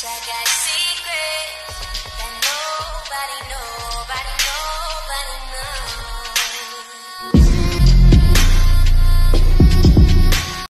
I got secrets that nobody knows.